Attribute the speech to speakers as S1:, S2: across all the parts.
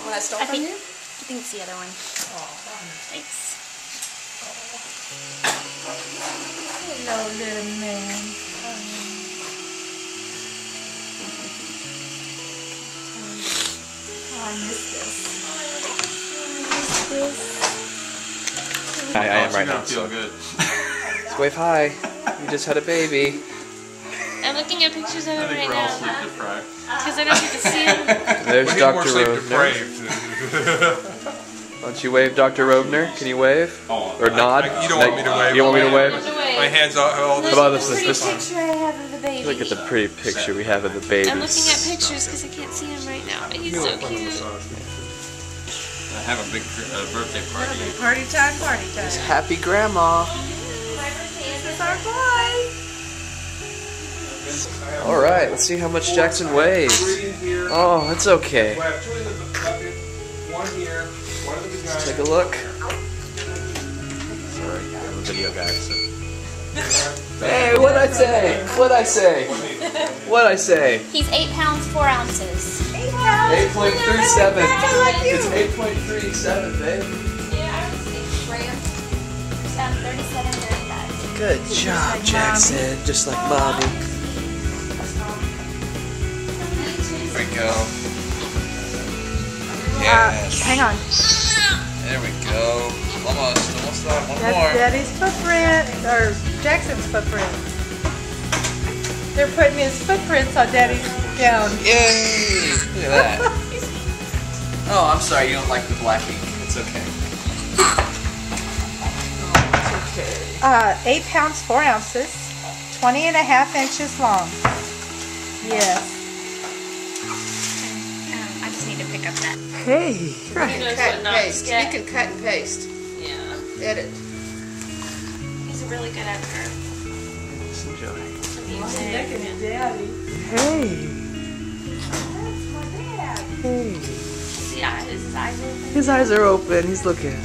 S1: The one I stole
S2: I
S1: from
S2: think,
S1: you?
S2: I think it's the other one. Thanks.
S3: Hello, little man. Oh, I miss this.
S4: I, I am
S5: Oh,
S4: right now.
S5: feel
S4: So.
S5: good.
S4: Let's wave hi. You just had a baby.
S2: I'm looking at pictures of him right now.
S5: I think we're all sleep deprived.
S2: Because I don't get to see him.
S4: There's
S5: We need more
S4: Dr.
S5: sleep
S4: Rovner.
S5: deprived.
S4: Why don't you wave, Dr. Rovner? Can you wave?
S5: Oh,
S4: Or
S5: I-
S4: nod?
S5: I- you don't want me to wave.
S4: You want me to
S5: My
S4: wave?
S5: hand-
S2: Run away.
S5: My hands are all
S2: Look
S4: How about
S2: at
S4: this-
S2: the pretty
S4: this-
S2: picture I have of the baby.
S4: Look at the pretty picture we have of the baby.
S2: I'm looking at pictures because I can't see him right now, but he's so cute.
S5: I have a big uh, birthday party.
S3: Party time, party time.
S4: Happy grandma.
S3: This is our boy.
S4: All right, let's see how much Jackson weighs. Oh, that's okay.
S5: I have two in the bucket, one here, one in the vagina.
S4: Let's take a look.
S5: Sorry, I'm a video guy, so.
S4: Hey, what'd I say? What'd I say? What'd I say?
S2: He's eight pounds four ounces.
S4: 8.37. It's 8.37, babe.
S2: Yeah, I was eight grams. 37, 35.
S4: Good job, Jackson. Just like mommy.
S5: Go.
S3: Uh, hang on.
S5: There we go. Almost, almost done. One
S3: That's
S5: more.
S3: Daddy's footprint, or Jackson's footprint. They're putting his footprints on Daddy's gown.
S4: Yay! Look at that. oh, I'm sorry. You don't like the black ink. It's okay.
S3: Uh, eight pounds, four ounces, 20 and a half inches long. Yes.
S2: Pick up that.
S4: Hey.
S1: Cut and paste. You can cut and paste.
S2: Yeah.
S1: Edit.
S2: He's really good at her.
S4: Just enjoy.
S2: Music.
S3: Daddy.
S4: Hey. Hey.
S2: See, his eyes open.
S4: His eyes are open. He's looking.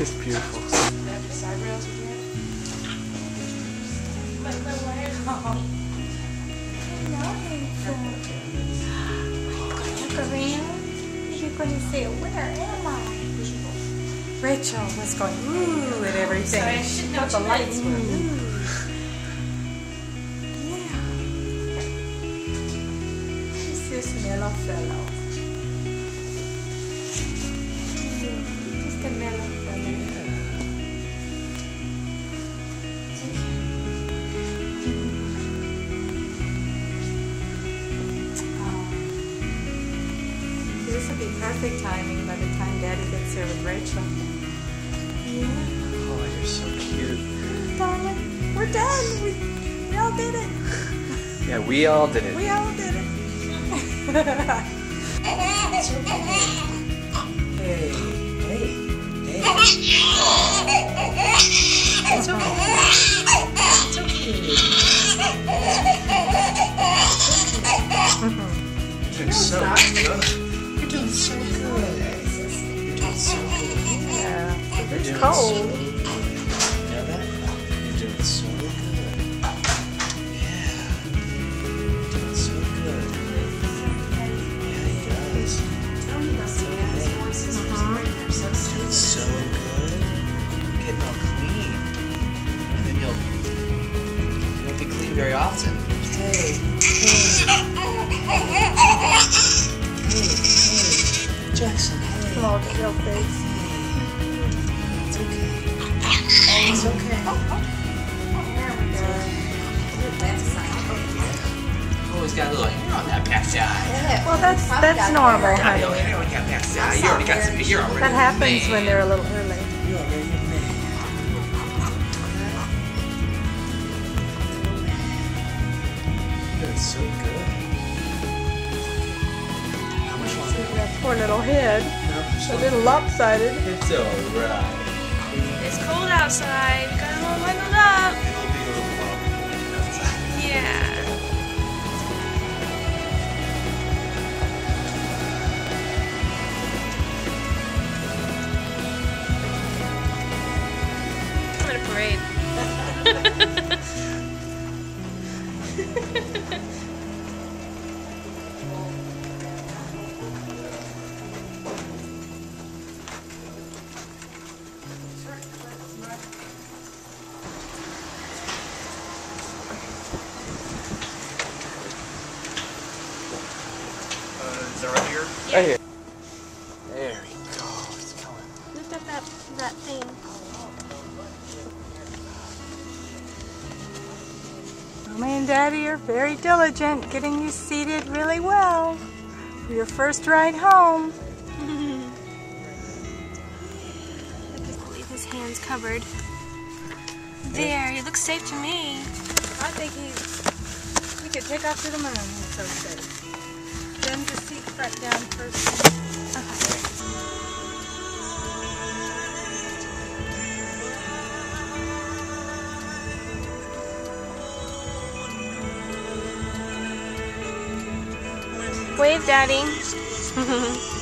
S4: It's beautiful.
S3: Going to say, where am I? Rachel was going, ooh, at everything.
S2: Sorry, I should know
S3: But the lights were, mm. ooh. Yeah. He's this mellow fellow. Just a mellow fellow. Be perfect timing by the time Daddy gets here with Rachel. Yeah,
S4: Oh, you're so cute.
S3: darling, we're done. We, we all did it.
S4: Yeah, we all did it.
S3: We all did it.
S4: Hey, hey, hey.
S3: It's okay.
S4: You're
S3: get your face.
S4: It's okay. It's okay. Oh, he's got a little hair on that backside.
S3: Well, that's that's normal, honey.
S4: got some. You're already
S3: That happens
S4: man.
S3: when they're a little early.
S4: You're already a man. Doing so good. How much longer?
S3: That poor little head, a little lopsided.
S4: It's alright.
S2: It's cold outside. Got him all bundled up.
S4: It'll be a little while before we get outside.
S2: Yeah.
S3: Mommy and Daddy are very diligent, getting you seated really well for your first ride home.
S2: I just believe his hand's covered. There, he looks safe to me.
S3: I think he, he could take off to the moon. He's so safe. Then the seat front down first. Uh-huh.
S2: Wave, Daddy.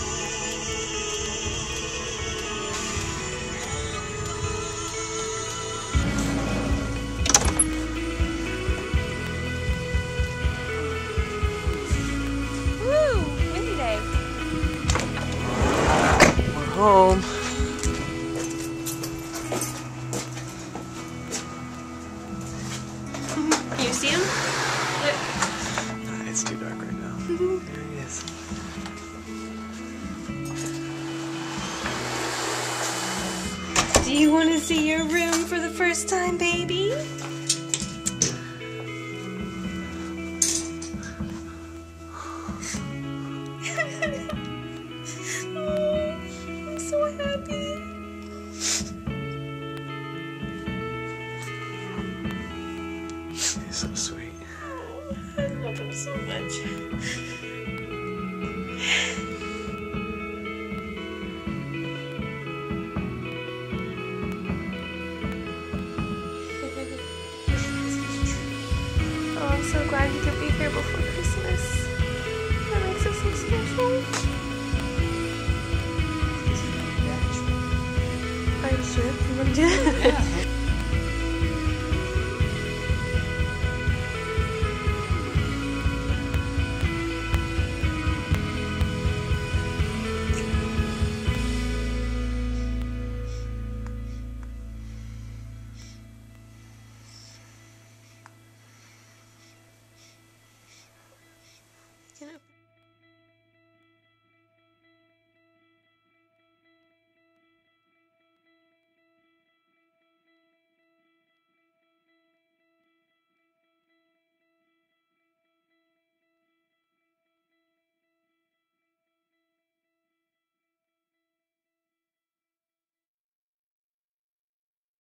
S2: Do you want to see your room for the first time, baby? oh, I'm so happy.
S5: He's so sweet.
S2: Glad he could be here before Christmas. That makes us so special. Are you sure? You want to do it?